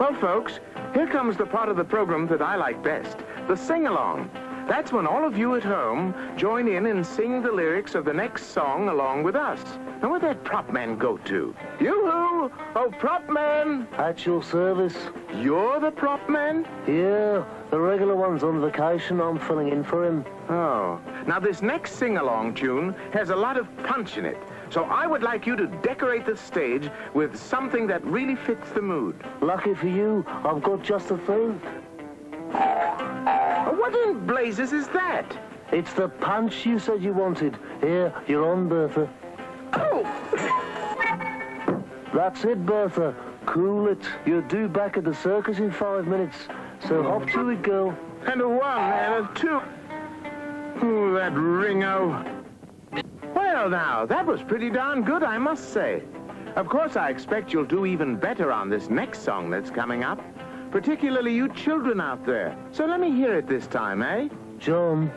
Well, folks, here comes the part of the program that I like best, the sing-along. That's when all of you at home join in and sing the lyrics of the next song along with us. Now, where'd that prop man go to? Yoo-hoo! Oh, prop man! At your service. You're the prop man? Yeah, the regular one's on vacation. I'm filling in for him. Oh. Now, this next sing-along tune has a lot of punch in it. So I would like you to decorate the stage with something that really fits the mood. Lucky for you, I've got just the thing. What in blazes is that? It's the punch you said you wanted. Here, you're on, Bertha. Oh! That's it, Bertha. Cool it. You're due back at the circus in five minutes. So hop to it, girl. And a one and a two. Ooh, that Ringo. Well, now, that was pretty darn good, I must say. Of course, I expect you'll do even better on this next song that's coming up. Particularly you children out there. So let me hear it this time, eh? John,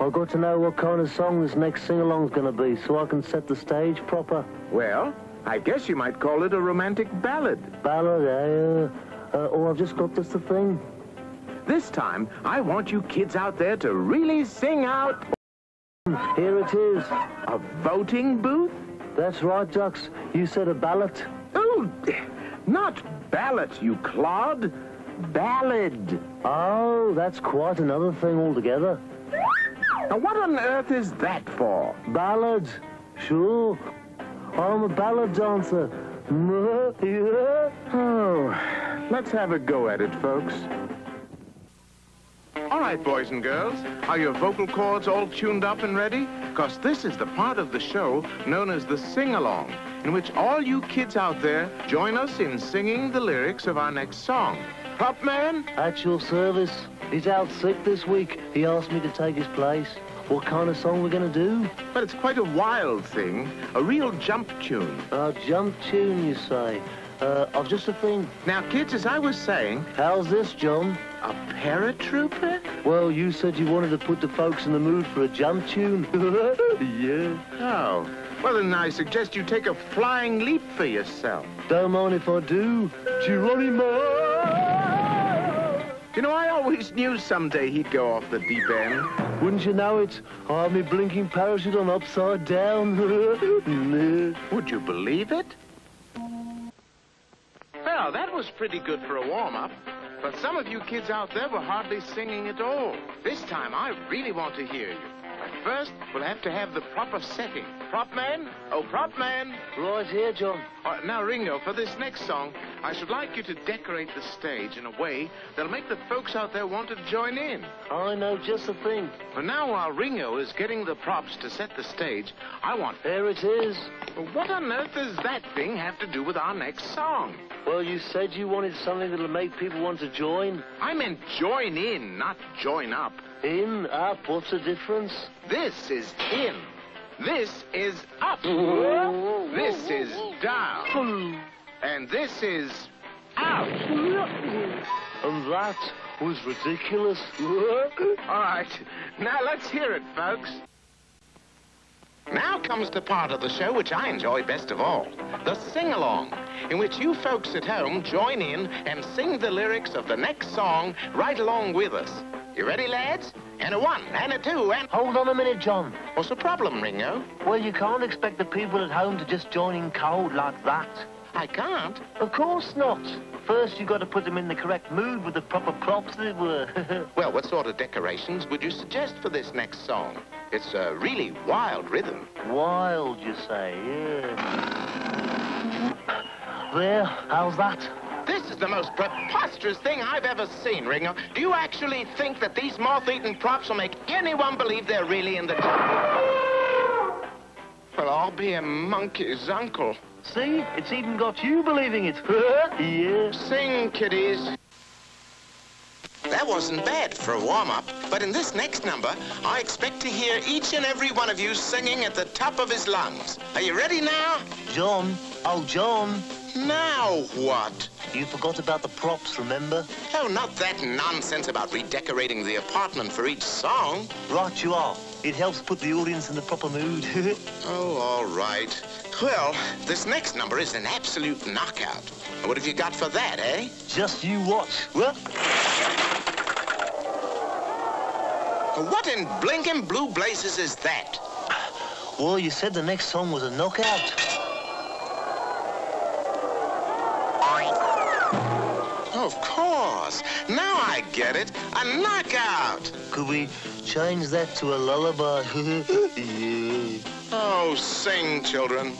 I've got to know what kind of song this next sing-along's gonna be so I can set the stage proper. Well, I guess you might call it a romantic ballad. Ballad, eh? Uh, oh, I've just got just the thing. This time, I want you kids out there to really sing out Here it is. a voting booth. That's right, Ducks. You said a ballot. Oh, not ballot, you clod. Ballad. Oh, that's quite another thing altogether. Now, what on earth is that for? Ballad. Sure. I'm a ballad dancer. Oh, let's have a go at it, folks. All right, boys and girls, are your vocal cords all tuned up and ready? Because this is the part of the show known as the sing-along, in which all you kids out there join us in singing the lyrics of our next song. Prop man? At your service. He's out sick this week. He asked me to take his place. What kind of song we're gonna do? But it's quite a wild thing, a real jump tune. A jump tune, you say? Uh, I've just a thing. Now, kids, as I was saying, How's this, John? a paratrooper? Well, you said you wanted to put the folks in the mood for a jump tune. yeah. Oh. Well, then I suggest you take a flying leap for yourself. Don't mind if I do. Geronimo! You know, I always knew someday he'd go off the deep end. Wouldn't you know it? I have me blinking parachute on upside down. Would you believe it? Well, that was pretty good for a warm-up. But some of you kids out there were hardly singing at all. This time, I really want to hear you. But first, we'll have to have the proper setting. Prop man? Oh, prop man. right here, John. Uh, now, Ringo, for this next song, I should like you to decorate the stage in a way that'll make the folks out there want to join in. I know just the thing. For now, while Ringo is getting the props to set the stage, I want... There it is. What on earth does that thing have to do with our next song? Well, you said you wanted something that'll make people want to join. I meant join in, not join up. In, up, what's the difference? This is in. This is up. This is down. And this is out. And that was ridiculous. All right, now let's hear it, folks. Now comes the part of the show which I enjoy best of all, the sing-along, in which you folks at home join in and sing the lyrics of the next song right along with us. You ready, lads? And a one, and a two, and... Hold on a minute, John. What's the problem, Ringo? Well, you can't expect the people at home to just join in cold like that. I can't. Of course not. First, you've got to put them in the correct mood with the proper props, as it were. Well, what sort of decorations would you suggest for this next song? It's a really wild rhythm. Wild, you say, yeah. There, how's that? This is the most preposterous thing I've ever seen, Ringo. Do you actually think that these moth-eaten props will make anyone believe they're really in the jungle? Well, I'll be a monkey's uncle. See, it's even got you believing it. yeah. Sing, kiddies. That wasn't bad for a warm-up, but in this next number, I expect to hear each and every one of you singing at the top of his lungs. Are you ready now? John, oh, John, Now what? you forgot about the props, remember? Oh, not that nonsense about redecorating the apartment for each song. Right you are. It helps put the audience in the proper mood. Oh, all right. Well, this next number is an absolute knockout. What have you got for that, eh? Just you watch. Well, What in blinking blue blazes is that? well, you said the next song was a knockout. Course. Now I get it. A knockout. Could we change that to a lullaby? yeah. Oh, sing, children.